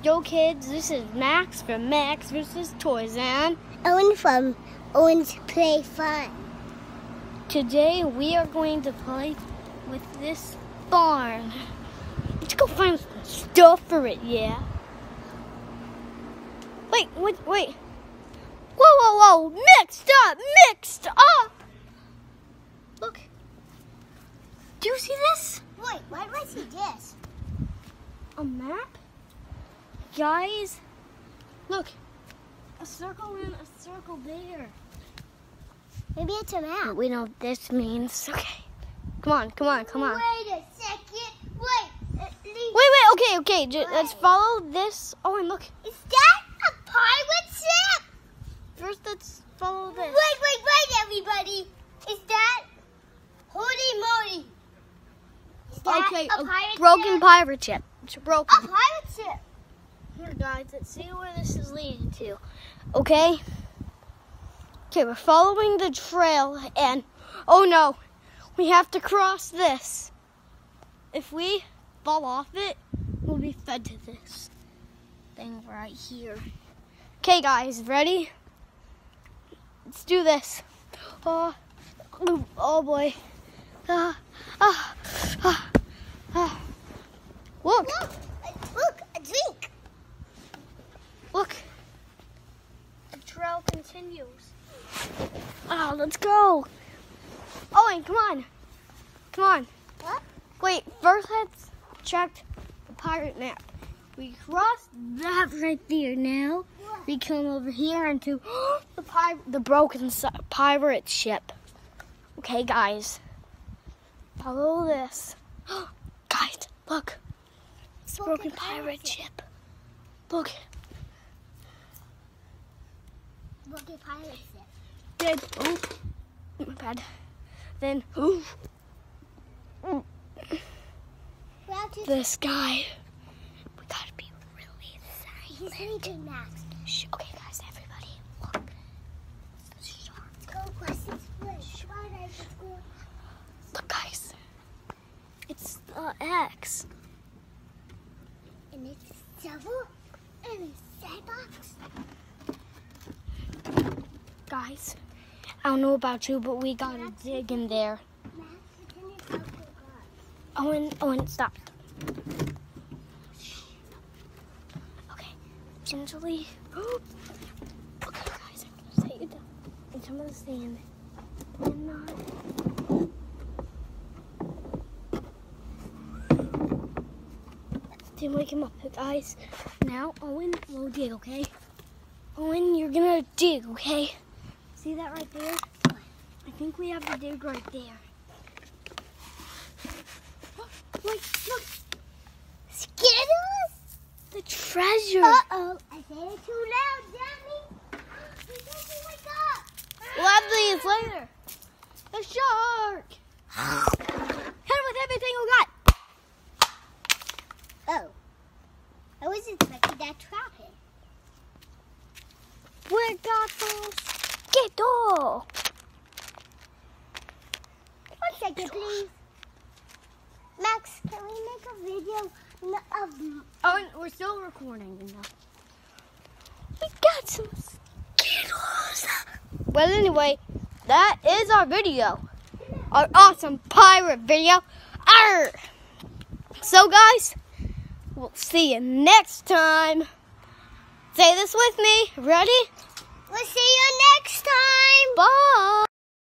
Yo kids, this is Max from Max vs. Toys and Owen from Owen's Play Fun. today we are going to play with this barn. Let's go find some stuff for it, yeah? Wait, wait, wait. Whoa, whoa, whoa! Mixed up! Mixed up! Look. Do you see this? Wait, why do I see this? A map? Guys, look. A circle and a circle there. Maybe it's a map. We know what this means. Okay. Come on, come on, come on. Wait a second. Wait. Wait, wait, okay, okay. J- let's follow this. Oh, and look. Is that a pirate ship? First, let's follow this. Wait, wait, wait, everybody. Is that Holy Moly? Is that okay, a pirate broken ship? pirate ship. It's A broken. pirate ship. Here, guys, let's see where this is leading to. Okay? Okay, we're following the trail, and oh no, we have to cross this. If we fall off it, we'll be fed to this thing right here. Okay, guys, ready? Let's do this. Oh, oh, boy. Ah, ah, ah. Look. Look, a- look, a drink. Look. The trail continues. Ah, let's go. Owen, come on. Come on. What? Wait, first let's check the pirate map. We crossed that right there now. We come over here into the pir- the broken pirate ship. Okay, guys. Follow this. guys, look. It's the broken, Broken pirate, pirate ship. Look. Ship. Then, oh, my bad. Then, oh, to this guy. We gotta be really He's silent. leaving Max. Shh. Okay, guys, everybody, look. The shark. Let's go across this bridge. Come on, guys. Look, guys. It's the X. And it's a shovel and a sandbox. Guys, I don't know about you, but we gotta dig in there. Owen, Owen, stop. Okay, gingerly. Okay, guys, I'm gonna set you down in some of the sand. And not. Didn't wake him up, guys. Now, Owen will dig, okay? Owen, you're gonna dig, okay? See that right there? I think we have to dig right there. Wait, look, Skittles? the treasure. Uh-oh. I said it too loud, Jamie. You need to wake up. We'll have these later. The shark. Hit him with everything we got. Oh. I wasn't expecting that trap him. We got those. Get all. One second, please. Max, can we make a video of Oh, we're still recording. You know. We got some Skittles. Well, anyway, that is our video. Our awesome pirate video. Arr! So, guys, we'll see you next time. Say this with me. Ready? We'll see you next time. Bye.